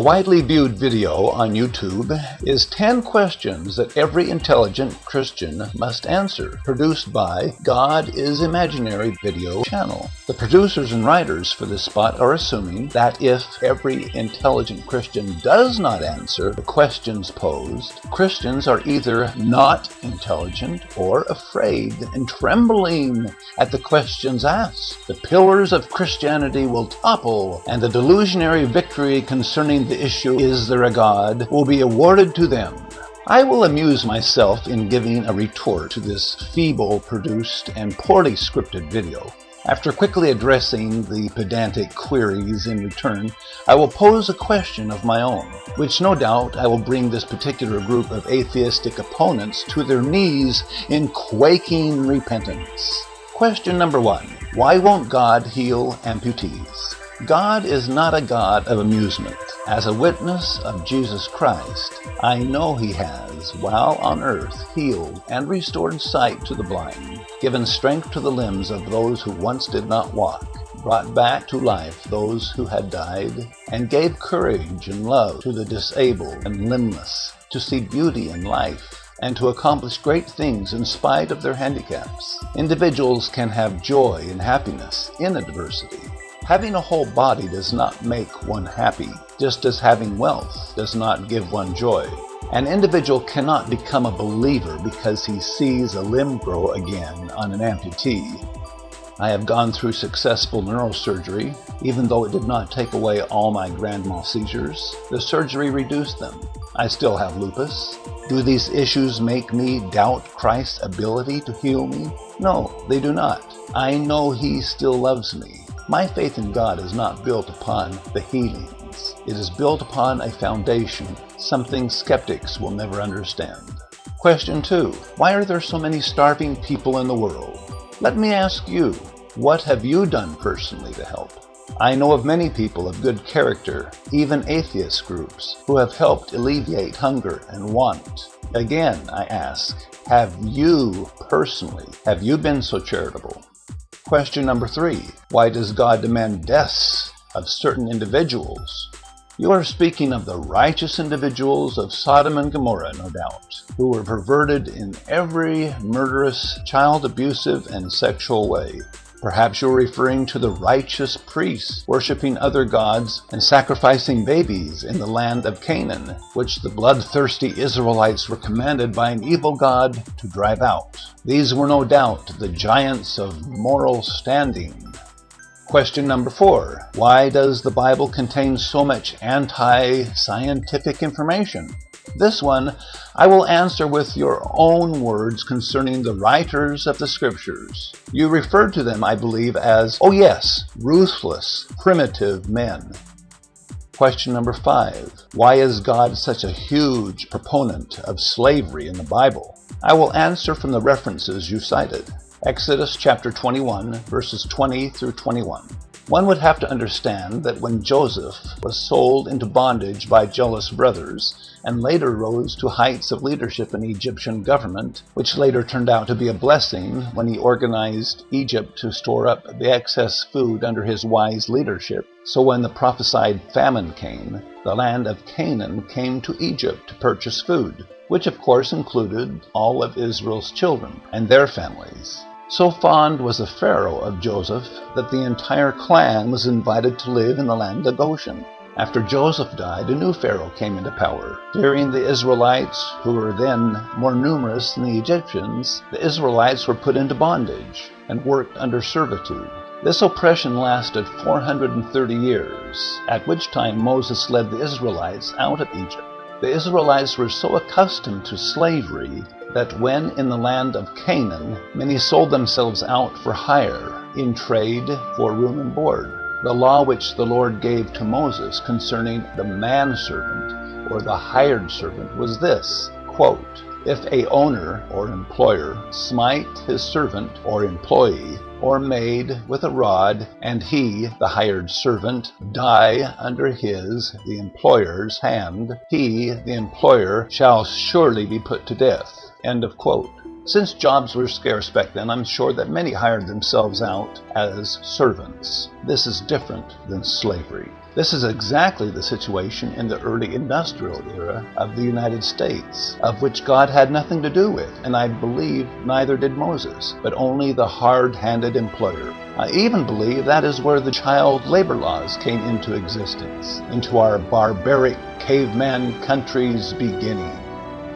A widely viewed video on YouTube is 10 questions that every intelligent Christian must answer, produced by God is Imaginary Video Channel. The producers and writers for this spot are assuming that if every intelligent Christian does not answer the questions posed, Christians are either not intelligent or afraid and trembling at the questions asked. The pillars of Christianity will topple, and the delusionary victory concerning the issue, Is there a God? will be awarded to them. I will amuse myself in giving a retort to this feeble produced and poorly scripted video. After quickly addressing the pedantic queries in return, I will pose a question of my own, which no doubt I will bring this particular group of atheistic opponents to their knees in quaking repentance. Question number one Why won't God heal amputees? God is not a God of amusement. As a witness of Jesus Christ, I know he has, while on earth, healed and restored sight to the blind, given strength to the limbs of those who once did not walk, brought back to life those who had died, and gave courage and love to the disabled and limbless to see beauty in life and to accomplish great things in spite of their handicaps. Individuals can have joy and happiness in adversity. Having a whole body does not make one happy, just as having wealth does not give one joy. An individual cannot become a believer because he sees a limb grow again on an amputee. I have gone through successful neurosurgery, even though it did not take away all my grand mal seizures. The surgery reduced them. I still have lupus. Do these issues make me doubt Christ's ability to heal me? No, they do not. I know He still loves me. My faith in God is not built upon the healings. It is built upon a foundation, something skeptics will never understand. Question 2. Why are there so many starving people in the world? Let me ask you, what have you done personally to help? I know of many people of good character, even atheist groups, who have helped alleviate hunger and want. Again, I ask, have you personally, have you been so charitable? Question number three Why does God demand deaths of certain individuals? You are speaking of the righteous individuals of Sodom and Gomorrah, no doubt, who were perverted in every murderous, child abusive, and sexual way. Perhaps you're referring to the righteous priests worshiping other gods and sacrificing babies in the land of Canaan, which the bloodthirsty Israelites were commanded by an evil God to drive out. These were no doubt the giants of moral standing. Question number four Why does the Bible contain so much anti scientific information? This one I will answer with your own words concerning the writers of the Scriptures. You referred to them, I believe, as, oh yes, ruthless, primitive men. Question number five Why is God such a huge proponent of slavery in the Bible? I will answer from the references you cited. Exodus chapter 21, verses 20 through 21. One would have to understand that when Joseph was sold into bondage by jealous brothers, and later rose to heights of leadership in Egyptian government, which later turned out to be a blessing when he organized Egypt to store up the excess food under his wise leadership. So when the prophesied famine came, the land of Canaan came to Egypt to purchase food, which of course included all of Israel's children and their families. So fond was the Pharaoh of Joseph that the entire clan was invited to live in the land of Goshen. After Joseph died, a new Pharaoh came into power. Fearing the Israelites, who were then more numerous than the Egyptians, the Israelites were put into bondage and worked under servitude. This oppression lasted 430 years, at which time Moses led the Israelites out of Egypt. The Israelites were so accustomed to slavery that when in the land of Canaan, many sold themselves out for hire in trade for room and board. The law which the Lord gave to Moses concerning the manservant or the hired servant was this quote, If a owner or employer smite his servant or employee or maid with a rod, and he, the hired servant, die under his, the employer's, hand, he, the employer, shall surely be put to death. End of quote. Since jobs were scarce back then, I'm sure that many hired themselves out as servants. This is different than slavery. This is exactly the situation in the early industrial era of the United States, of which God had nothing to do with, and I believe neither did Moses, but only the hard handed employer. I even believe that is where the child labor laws came into existence, into our barbaric caveman country's beginning.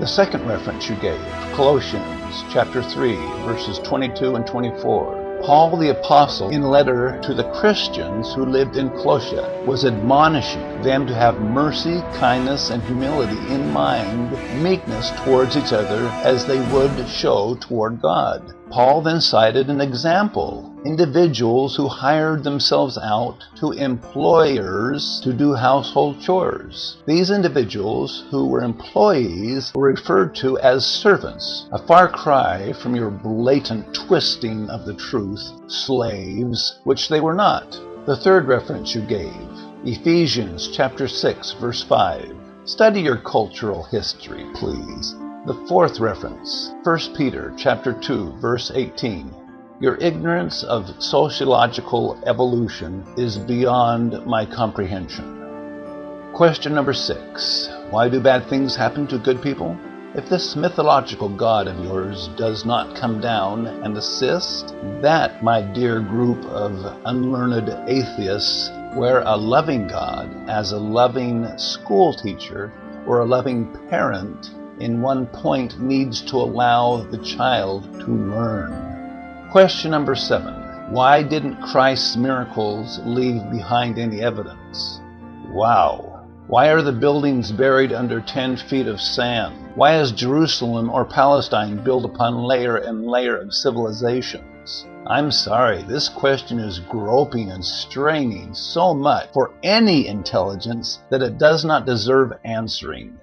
The second reference you gave, Colossians chapter 3, verses 22 and 24. Paul the Apostle, in a letter to the Christians who lived in Colossia, was admonishing them to have mercy, kindness, and humility in mind, meekness towards each other as they would show toward God. Paul then cited an example individuals who hired themselves out to employers to do household chores. These individuals who were employees were referred to as servants, a far cry from your blatant twisting of the truth, slaves, which they were not. The third reference you gave, Ephesians chapter 6 verse 5. Study your cultural history, please. The fourth reference, 1 Peter chapter 2, verse 18. Your ignorance of sociological evolution is beyond my comprehension. Question number six. Why do bad things happen to good people? If this mythological God of yours does not come down and assist, that, my dear group of unlearned atheists, where a loving God, as a loving school teacher or a loving parent, in one point needs to allow the child to learn. Question number seven. Why didn't Christ's miracles leave behind any evidence? Wow. Why are the buildings buried under 10 feet of sand? Why is Jerusalem or Palestine built upon layer and layer of civilizations? I'm sorry, this question is groping and straining so much for any intelligence that it does not deserve answering.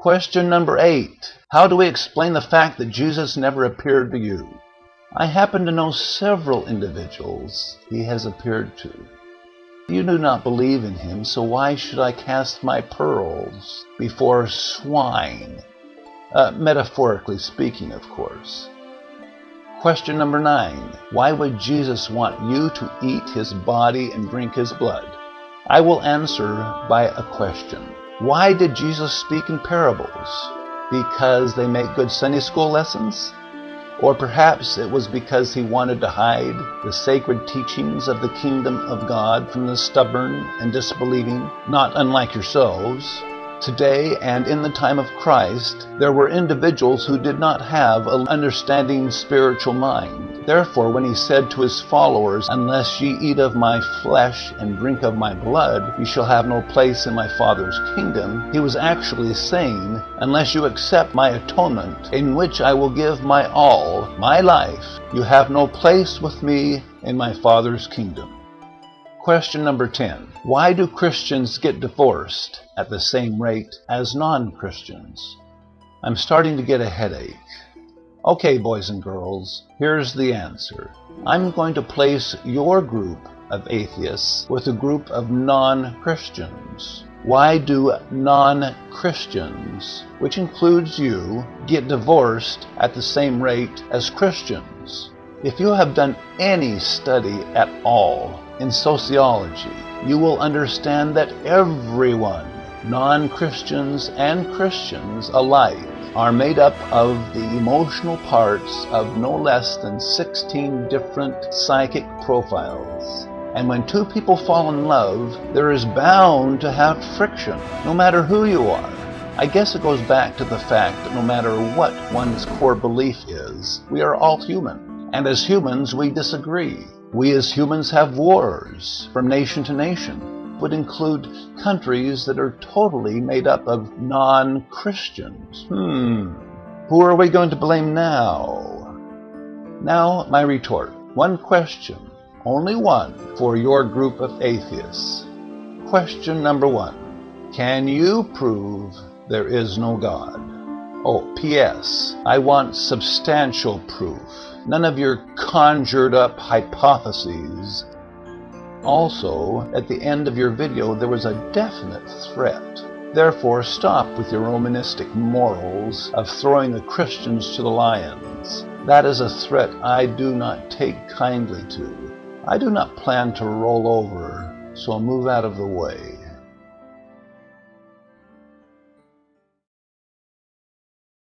Question number eight. How do we explain the fact that Jesus never appeared to you? I happen to know several individuals he has appeared to. You do not believe in him, so why should I cast my pearls before swine? Uh, metaphorically speaking, of course. Question number nine. Why would Jesus want you to eat his body and drink his blood? I will answer by a question. Why did Jesus speak in parables? Because they make good Sunday school lessons? Or perhaps it was because he wanted to hide the sacred teachings of the kingdom of God from the stubborn and disbelieving, not unlike yourselves. Today and in the time of Christ, there were individuals who did not have an understanding spiritual mind. Therefore, when he said to his followers, Unless ye eat of my flesh and drink of my blood, ye shall have no place in my Father's kingdom, he was actually saying, Unless you accept my atonement, in which I will give my all, my life, you have no place with me in my Father's kingdom. Question number 10. Why do Christians get divorced at the same rate as non Christians? I'm starting to get a headache. Okay, boys and girls, here's the answer. I'm going to place your group of atheists with a group of non Christians. Why do non Christians, which includes you, get divorced at the same rate as Christians? If you have done any study at all in sociology, you will understand that everyone, non Christians and Christians alike, are made up of the emotional parts of no less than 16 different psychic profiles. And when two people fall in love, there is bound to have friction, no matter who you are. I guess it goes back to the fact that no matter what one's core belief is, we are all human. And as humans, we disagree. We as humans have wars from nation to nation, would include countries that are totally made up of non Christians. Hmm. Who are we going to blame now? Now, my retort. One question, only one, for your group of atheists. Question number one Can you prove there is no God? Oh, P.S. I want substantial proof. None of your conjured up hypotheses. Also, at the end of your video, there was a definite threat. Therefore, stop with your Romanistic morals of throwing the Christians to the lions. That is a threat I do not take kindly to. I do not plan to roll over so move out of the way.